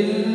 إلا